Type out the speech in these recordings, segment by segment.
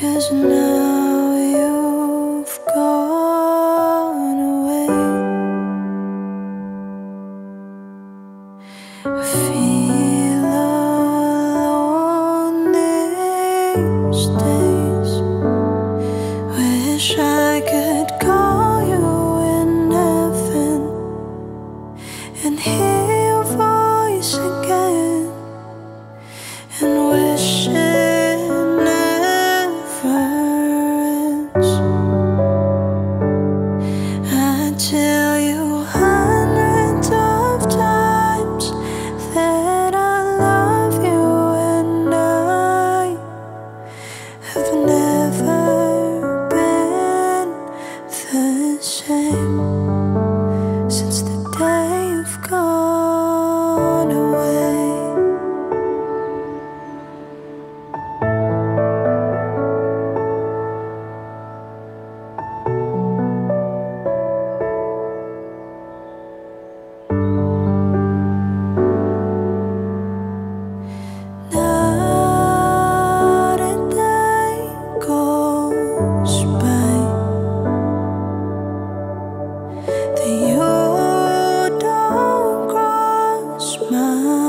Cause now you've gone away. I feel 吗？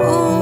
Away.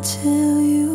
until you